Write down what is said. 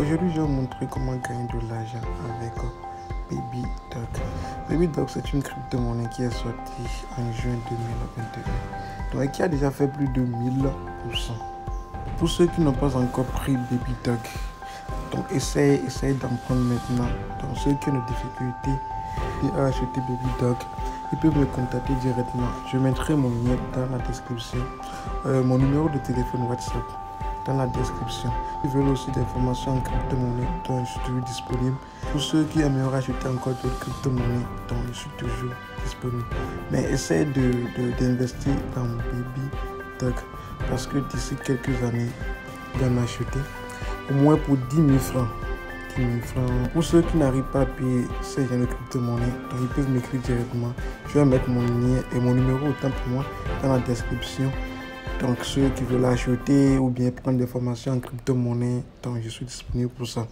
Aujourd'hui, je vais vous montrer comment gagner de l'argent avec Baby Dog. Baby Dog, c'est une crypto-monnaie qui est sortie en juin 2021. Donc, qui a déjà fait plus de 1000%. Pour ceux qui n'ont pas encore pris Baby Dog, donc essayez, essayez d'en prendre maintenant. Donc, ceux qui ont des difficultés à acheter Baby Dog, ils peuvent me contacter directement. Je mettrai mon lien dans la description, euh, mon numéro de téléphone WhatsApp la description. Ils veulent aussi des informations en crypto-monnaie, dont je suis toujours disponible. Pour ceux qui aimeraient acheter encore d'autres crypto-monnaies, dont je suis toujours disponible. Mais essayez d'investir de, dans Baby Dog parce que d'ici quelques années, d'en acheter au moins pour 10 000 francs. 10 000 francs. Pour ceux qui n'arrivent pas à payer ces genre de crypto-monnaie, ils peuvent m'écrire directement. Je vais mettre mon lien et mon numéro autant pour moi dans la description. Donc ceux qui veulent acheter ou bien prendre des formations en crypto-monnaie, donc je suis disponible pour ça.